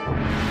you